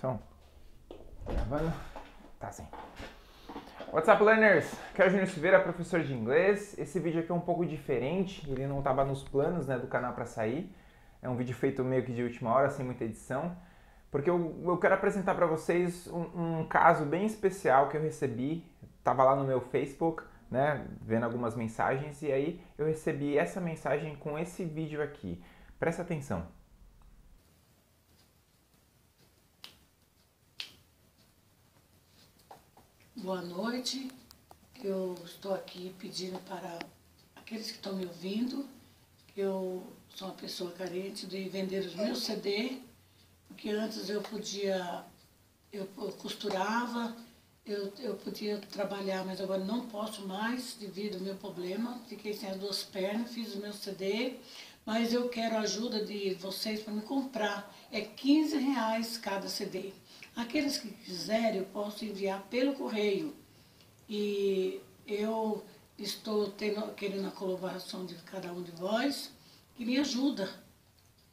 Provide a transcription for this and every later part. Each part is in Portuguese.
Som. Gravando? Tá sim. What's up, learners? Aqui é o Júnior Silveira, professor de inglês. Esse vídeo aqui é um pouco diferente, ele não estava nos planos né, do canal para sair. É um vídeo feito meio que de última hora, sem muita edição. Porque eu, eu quero apresentar para vocês um, um, caso bem especial que eu recebi. Tava lá no meu Facebook, né, vendo algumas mensagens, e aí eu recebi essa mensagem com esse vídeo aqui. Presta atenção. Boa noite. Eu estou aqui pedindo para aqueles que estão me ouvindo, que eu sou uma pessoa carente de vender os meus CD, porque antes eu podia, eu costurava, eu, eu podia trabalhar, mas agora não posso mais devido ao meu problema. Fiquei sem as duas pernas, fiz o meu CD, mas eu quero a ajuda de vocês para me comprar. É 15 reais cada CD. Aqueles que quiserem, eu posso enviar pelo correio. E eu estou tendo, querendo a colaboração de cada um de vós, que me ajuda.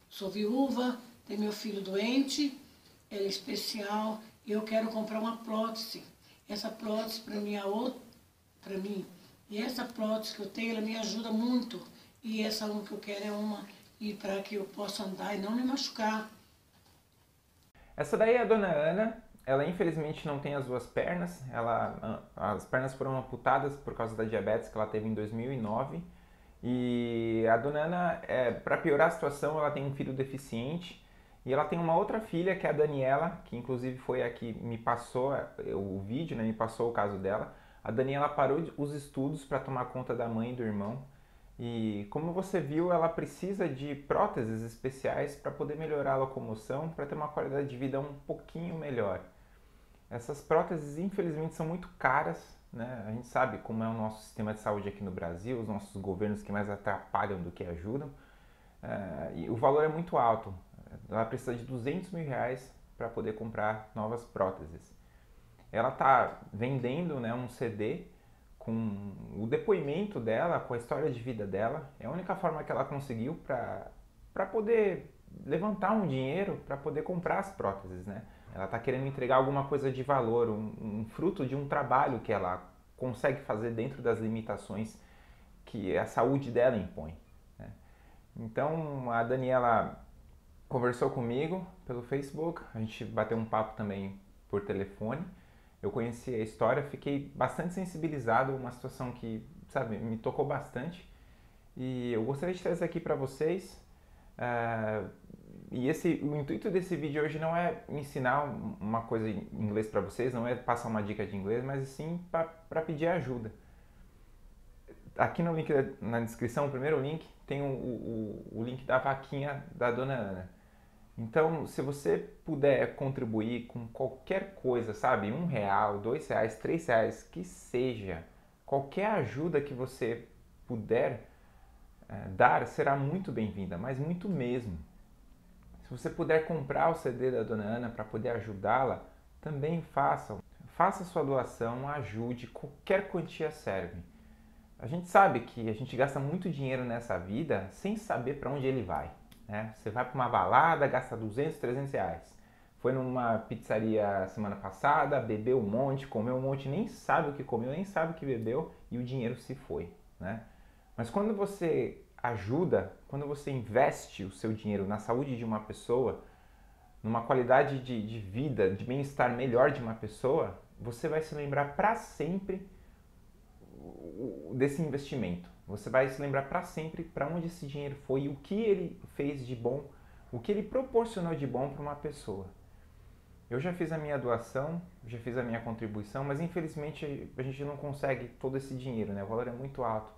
Sou viúva, tenho meu filho doente, ele é especial, e eu quero comprar uma prótese. Essa prótese para mim é outra, para mim. E essa prótese que eu tenho, ela me ajuda muito. E essa uma que eu quero é uma e para que eu possa andar e não me machucar. Essa daí é a dona Ana. Ela infelizmente não tem as duas pernas. Ela, as pernas foram amputadas por causa da diabetes que ela teve em 2009. E a dona Ana, é, para piorar a situação, ela tem um filho deficiente. E ela tem uma outra filha, que é a Daniela, que inclusive foi a que me passou é, o vídeo, né, me passou o caso dela. A Daniela parou os estudos para tomar conta da mãe e do irmão. E como você viu, ela precisa de próteses especiais para poder melhorar a locomoção, para ter uma qualidade de vida um pouquinho melhor. Essas próteses, infelizmente, são muito caras. Né? A gente sabe como é o nosso sistema de saúde aqui no Brasil, os nossos governos que mais atrapalham do que ajudam. Uh, e o valor é muito alto. Ela precisa de 200 mil reais para poder comprar novas próteses. Ela está vendendo né, um CD com o depoimento dela, com a história de vida dela. É a única forma que ela conseguiu para poder levantar um dinheiro para poder comprar as próteses, né? Ela está querendo entregar alguma coisa de valor, um, um, fruto de um trabalho que ela consegue fazer dentro das limitações que a saúde dela impõe. Né? Então a Daniela conversou comigo pelo Facebook, a gente bateu um papo também por telefone eu conheci a história, fiquei bastante sensibilizado, uma situação que, sabe, me tocou bastante. E eu gostaria de trazer aqui para vocês. Uh, e esse, o intuito desse vídeo hoje não é ensinar uma coisa em inglês para vocês, não é passar uma dica de inglês, mas sim para pedir ajuda. Aqui no link na descrição, o primeiro link, tem o, o, o link da vaquinha da dona Ana. Então, se você puder contribuir com qualquer coisa, sabe, um real, dois reais, três reais, que seja, qualquer ajuda que você puder é, dar será muito bem-vinda, mas muito mesmo. Se você puder comprar o CD da Dona Ana para poder ajudá-la, também faça. Faça sua doação, ajude, qualquer quantia serve. A gente sabe que a gente gasta muito dinheiro nessa vida sem saber para onde ele vai. Né? Você vai para uma balada, gasta 200, 300 reais. Foi numa pizzaria semana passada, bebeu um monte, comeu um monte, nem sabe o que comeu, nem sabe o que bebeu e o dinheiro se foi. Né? Mas quando você ajuda, quando você investe o seu dinheiro na saúde de uma pessoa, numa qualidade de, de vida, de bem-estar melhor de uma pessoa, você vai se lembrar para sempre desse investimento. Você vai se lembrar para sempre para onde esse dinheiro foi e o que ele fez de bom, o que ele proporcionou de bom para uma pessoa. Eu já fiz a minha doação, já fiz a minha contribuição, mas infelizmente a gente não consegue todo esse dinheiro, né? O valor é muito alto.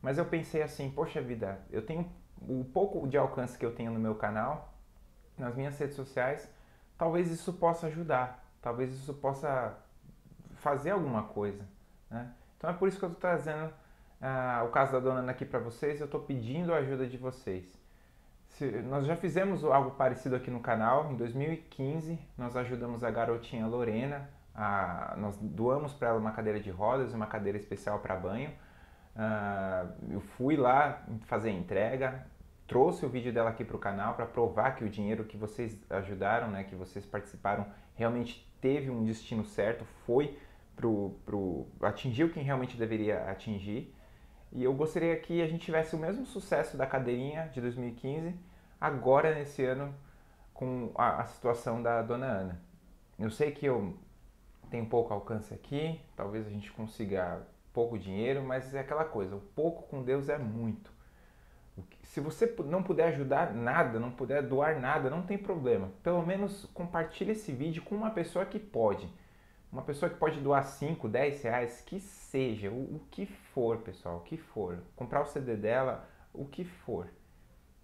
Mas eu pensei assim, poxa vida, eu tenho o pouco de alcance que eu tenho no meu canal, nas minhas redes sociais, talvez isso possa ajudar, talvez isso possa fazer alguma coisa, né? Então é por isso que eu estou trazendo ah, o caso da dona Ana aqui para vocês, eu estou pedindo a ajuda de vocês. Se, nós já fizemos algo parecido aqui no canal, em 2015 nós ajudamos a garotinha Lorena, a, nós doamos para ela uma cadeira de rodas, uma cadeira especial para banho. Ah, eu fui lá fazer a entrega, trouxe o vídeo dela aqui para o canal para provar que o dinheiro que vocês ajudaram, né, que vocês participaram, realmente teve um destino certo, foi pro, pro atingiu quem realmente deveria atingir. E eu gostaria que a gente tivesse o mesmo sucesso da cadeirinha de 2015 agora nesse ano com a, a situação da dona Ana. Eu sei que eu tenho pouco alcance aqui, talvez a gente consiga pouco dinheiro, mas é aquela coisa, o pouco com Deus é muito. Se você não puder ajudar nada, não puder doar nada, não tem problema. Pelo menos compartilhe esse vídeo com uma pessoa que pode. Uma pessoa que pode doar 5, 10 reais, que seja, o, o que for, pessoal, o que for. Comprar o CD dela, o que for.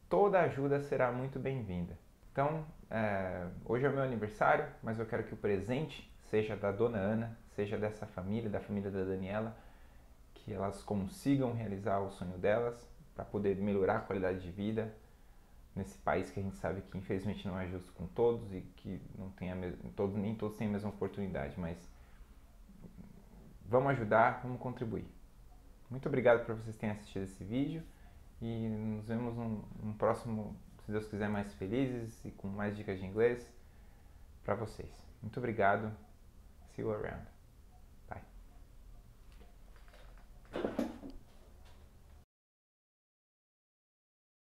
Toda ajuda será muito bem-vinda. Então, é, hoje é o meu aniversário, mas eu quero que o presente seja da dona Ana, seja dessa família, da família da Daniela, que elas consigam realizar o sonho delas para poder melhorar a qualidade de vida nesse país que a gente sabe que infelizmente não é justo com todos e que não tem a todo, nem todos têm a mesma oportunidade, mas vamos ajudar, vamos contribuir. Muito obrigado por vocês terem assistido esse vídeo e nos vemos num, num próximo, se Deus quiser, mais felizes e com mais dicas de inglês para vocês. Muito obrigado. See you around. Bye.